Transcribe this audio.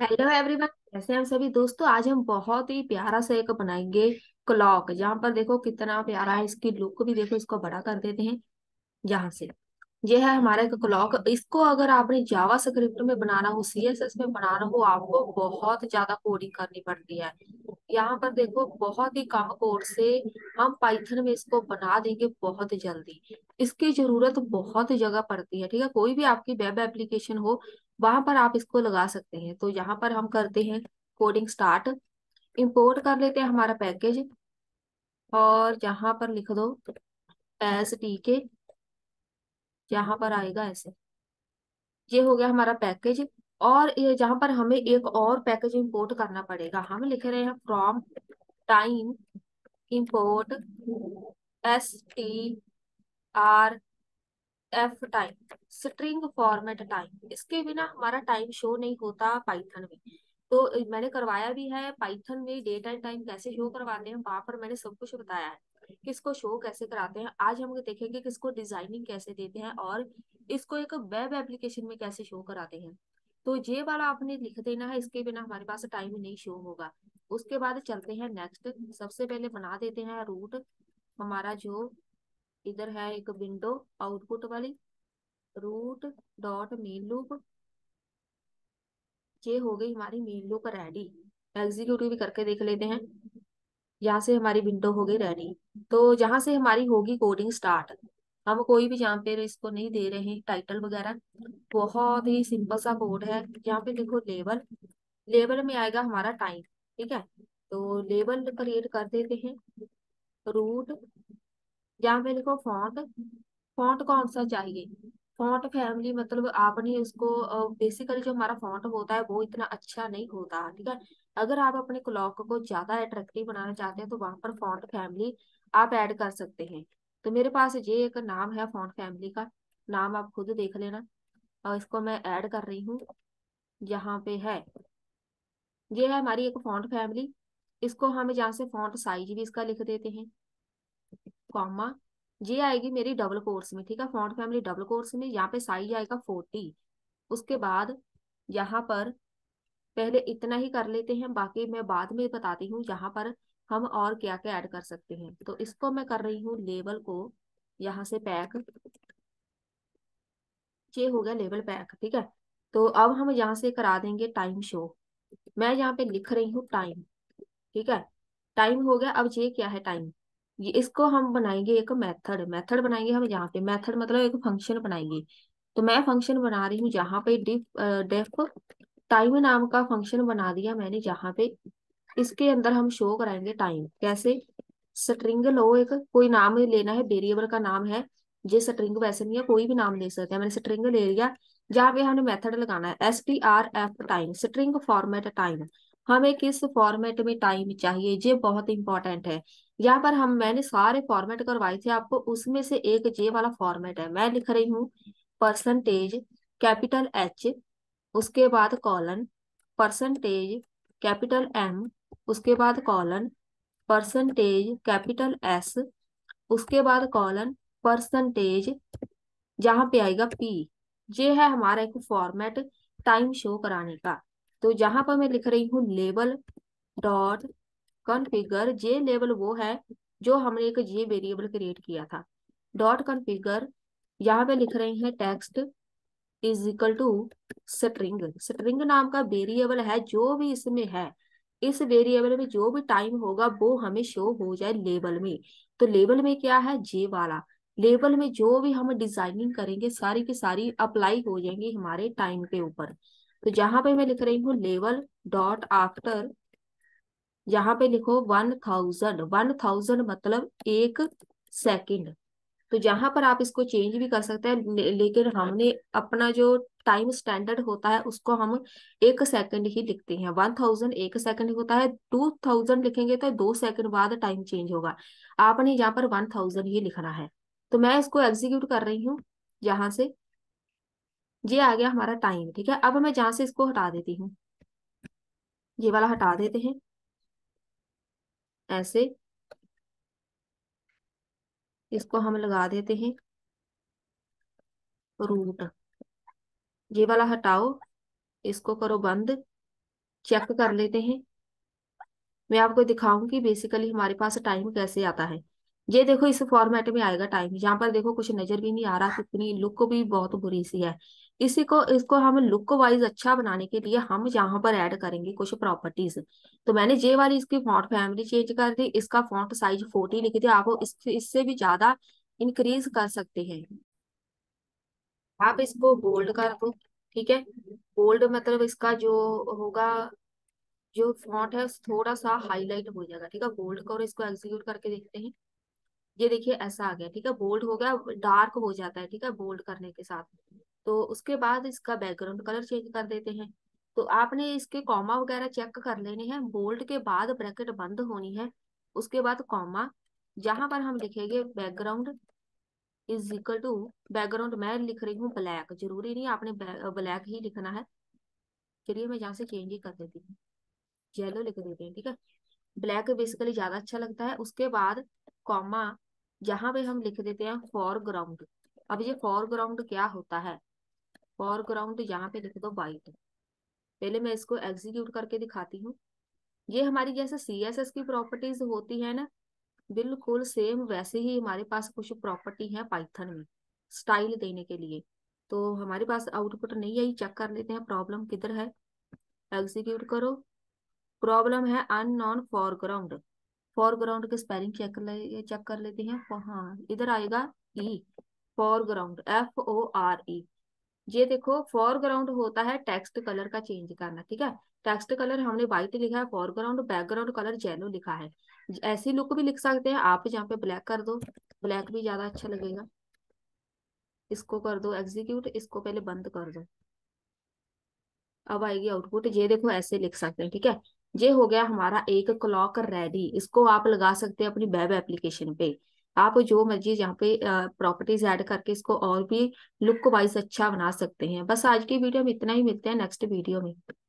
Hello everyone कैसे हम सभी? दोस्तों, आज हम बहुत ही प्यारा सा एक बनाएँगे क्लॉक जहाँ पर देखो कितना प्यारा है, इसकी लुक भी देखो, इसको बड़ा कर देते हैं, यहाँ से। ये है हमारा एक क्लॉक इसको अगर आपने जावा स्क्रिप्ट में बनाना हो सीएसएस में बनाना हो, आपको बहुत ज़्यादा कोडिंग करनी पड़ती है। यहाँ पर देखो, बहुत ही कम कोड से हम पाइथन में इसको बना देंगे बहुत जल्दी। इसकी ज़रूरत बहुत जगह पड़ती है, ठीक है? कोई भी आपकी वेब एप्लीकेशन हो वहाँ पर आप इसको लगा सकते हैं। तो यहाँ पर हम करते हैं कोडिंग स्टार्ट इंपोर्ट कर लेते हैं हमारा पैकेज और यहाँ पर लिख दो एस टी के यहाँ पर आएगा ऐसे। ये हो गया हमारा पैकेज और ये जहाँ पर हमें एक और पैकेज इंपोर्ट करना पड़ेगा। हम लिख रहे हैं from time import S T R F time string format time इसके बिना हमारा टाइम शो नहीं होता पाइथन में। तो मैंने करवाया भी है पाइथन में डेट एंड टाइम कैसे शो करवाते हैं, वहाँ पर मैंने सब कुछ बताया है किसको शो कैसे कराते हैं। आज हम देखेंगे किसको डिज़ाइनिंग कैसे देते हैं और इसको एक वेब एप्लीकेशन में कैसे शो कराते हैं। तो ये वाला आपने लिख देना है, इसके बिना हमारे पास टाइम नहीं शो होगा। उसके बाद चलते हैं नेक्स्ट सबसे पहले बना देते हैं रूट हमारा जो इधर है एक विंडो आउटपुट वाली रूट डॉट मेन लूप ये हो गई हमारी मेन लूप रेडी एग्जीक्यूटिव भी करके देख लेते हैं। यहाँ से हमारी विंडो हो गई रेडी तो जहाँ से हमारी होगी कोडिंग स्टार्ट हम कोई भी यहाँ पे इसको नहीं दे रहे हैं टाइटल वगैरह। बहुत ही सिंपल सा कोड है। यहाँ पे देखो लेबल लेबल में आएगा हमारा टाइम ठीक है? तो लेबल क्रिएट कर देते हैं। रूट यहाँ पे देखो फॉन्ट फॉन्ट कौन सा चाहिए? फॉन्ट फैमिली मतलब आपने उसको बेसिकली जो हमारा फॉन्ट होता है, वो इतना अच्छा नहीं होता, ठीक है? अगर आप अपने क्लॉक को ज़्यादा अट्रैक्टिव बनाना चाहते हैं तो वहाँ पर फॉन्ट फैमिली आप ऐड कर सकते हैं। तो मेरे पास ये एक नाम है फॉन्ट फैमिली का। नाम आप खुद देख लेना। और इसको मैं ऐड कर रही हूँ। यहाँ पे है। ये है हमारी एक फॉन्ट फैमिली इसको हम जहाँ से फॉन्ट साइज़ भी इसका लिख देते हैं। कॉमा ये आएगी मेरी डबल कोर्स में, ठीक है? फॉन्ट फैमिली डबल कोर्स में, यहाँ पे साइज़ आएगा फोर्टी उसके बाद यहाँ पर पहले इतना ही कर लेते हैं, बाकी मैं बाद में बताती हूँ यहाँ पर हम और क्या क्या ऐड कर सकते हैं। तो इसको मैं कर रही हूँ लेबल को, यहाँ से पैक ये हो गया लेबल पैक ठीक है? तो अब हम यहाँ से करा देंगे टाइम शो मैं यहाँ पे लिख रही हूँ टाइम ठीक है? टाइम हो गया, अब ये क्या है टाइम ये इसको हम बनाएँगे एक मेथड मेथड बनाएँगे हम यहाँ पे। मेथड मतलब एक फ़ंक्शन बनाएँगे। तो मैं फ़ंक्शन बना रही हूँ जहाँ पे डिफ डेफ, टाइम नाम का फ़ंक्शन बना दिया मैंने जहाँ पे। इसके अंदर हम शो कराएँगे टाइम। कैसे? स्ट्रिंग लो एक, कोई नाम लेना है, वेरिएबल का नाम है। ये स्ट्रिंग वैसे नहीं है, कोई भी नाम ले सकते हैं। मैंने स्ट्रिंग ले लिया। जहाँ पे हमने मेथड लगाना है S T R F time, string format time. हमें किस फॉर्मेट में टाइम चाहिए, ये बहुत इंपॉर्टेंट है। यहाँ पर हम, मैंने सारे फॉर्मेट करवाए थे, आपको उसमें से एक जे वाला फॉर्मेट है। मैं लिख रही हूँ परसेंटेज कैपिटल एच उसके बाद कॉलन परसेंटेज कैपिटल एम उसके बाद कॉलन परसेंटेज कैपिटल एस उसके बाद कॉलन परसेंटेज जहाँ पे आएगा पी ये है हमारा एक फॉर्मेट टाइम शो कराने का। तो जहाँ पर मैं लिख रही हूँ label dot configure, J label वो है जो हमने एक जे वेरिएबल क्रिएट किया था। डॉट कॉन्फ़िगर, यहाँ पे लिख रहे हैं text is equal to string. String नाम का वेरिएबल है, जो भी इसमें है, इस वेरिएबल में जो भी टाइम होगा, वो हमें शो हो जाए लेबल में। तो लेबल में क्या है? जे वाला। लेबल में जो भी हम डिज़ाइनिंग करेंगे, सारी की सारी अप्लाई हो जाएँगी हमारे टाइम के ऊपर। तो जहाँ पे मैं लिख रही हूँ लेवल डॉट आफ्टर यहाँ पे लिखो वन थाउज़ेंड वन थाउज़ेंड मतलब एक सेकंड। तो जहाँ पर आप इसको चेंज भी कर सकते हैं लेकिन हमने अपना जो टाइम स्टैंडर्ड होता है, उसको हम एक सेकंड ही लिखते हैं। वन थाउज़ेंड एक सेकंड होता है, टू थाउज़ेंड लिखेंगे तो दो सेकंड बाद टाइम चेंज होगा। आपने यहाँ पर वन थाउज़ेंड ही लिखना है। तो मैं इसको एग्जीक्यूट कर रही हूँ, यहाँ से। ये आ गया हमारा टाइम ठीक है? अब मैं जहाँ से इसको हटा देती हूँ, ये वाला हटा देते हैं, ऐसे। इसको हम लगा देते हैं रूट ये वाला हटाओ, इसको करो बंद चेक कर लेते हैं। मैं आपको दिखाऊँगी बेसिकली हमारे पास टाइम कैसे आता है। ये देखो इस फॉर्मेट में आएगा टाइम यहाँ पर देखो कुछ नज़र भी नहीं आ रहा, कितनी लुक भी बहुत बुरी सी है। इसी को इसको हम लुक वाइज अच्छा बनाने के लिए हम यहाँ पर ऐड करेंगे कुछ प्रॉपर्टीज़ तो मैंने जे वाली इसकी फॉन्ट फैमिली चेंज कर दी इसका फॉन्ट साइज़ फोर्टी लिख दिया आप इस, इससे भी ज़्यादा इंक्रीज कर सकते हैं। आप इसको बोल्ड कर दो ठीक है? बोल्ड मतलब इसका जो होगा जो फॉन्ट है थोड़ा सा हाईलाइट हो जाएगा ठीक है? बोल्ड करो इसको एग्जीक्यूट करके देखते हैं। ये देखिए ऐसा आ गया ठीक है? बोल्ड हो गया डार्क हो जाता है ठीक है? बोल्ड करने के साथ। तो उसके बाद इसका बैकग्राउंड कलर चेंज कर देते हैं। तो आपने इसके कॉमा वगैरह चेक कर लेने हैं। बोल्ड के बाद ब्रैकेट बंद होनी है। उसके बाद कॉमा जहाँ पर हम लिखेंगे background is equal to background मैं लिख रही हूँ ब्लैक ज़रूरी नहीं आपने ब्लैक ही लिखना है। चलिए मैं यहाँ से चेंज ही कर देती हूँ। येलो लिख देते हैं, ठीक है? ब्लैक बेसिकली ज़्यादा अच्छा लगता है। उसके बाद कॉमा जहाँ पे हम लिख देते हैं फॉरग्राउंड अब ये फॉरग्राउंड क्या होता है? फॉरग्राउंड यहाँ पे लिख दो वाइट पहले मैं इसको एग्जीक्यूट करके दिखाती हूँ। ये हमारी जैसे सी एस एस की प्रॉपर्टीज़ होती है ना, बिल्कुल सेम वैसे ही हमारे पास कुछ प्रॉपर्टी है पाइथन में स्टाइल देने के लिए। तो हमारे पास आउटपुट नहीं आई चेक कर लेते हैं प्रॉब्लम किधर है। एग्जीक्यूट करो। प्रॉब्लम है अननोन फॉरग्राउंड फॉरग्राउंड के स्पेलिंग चेक ले चेक कर लेते हैं। हाँ इधर आएगा E foreground F O R E ये देखो फॉरग्राउंड होता है टेक्स्ट कलर का चेंज करना, ठीक है? टेक्स्ट कलर हमने व्हाइट लिखा है फॉरग्राउंड बैकग्राउंड कलर येलो लिखा है। ऐसी लुक भी लिख सकते हैं, आप यहाँ पे ब्लैक कर दो ब्लैक भी ज़्यादा अच्छा लगेगा। इसको कर दो एग्जीक्यूट इसको पहले बंद कर दो। अब आएगी आउटपुट ये देखो ऐसे लिख सकते हैं, ठीक है? ये हो गया हमारा एक क्लॉक रेडी इसको आप लगा सकते हैं अपनी वेब एप्लीकेशन पे। आप जो मर्ज़ी यहाँ पे प्रॉपर्टीज़ ऐड करके इसको और भी लुक वाइज अच्छा बना सकते हैं। बस आज की वीडियो में इतना ही, मिलते हैं नेक्स्ट वीडियो में।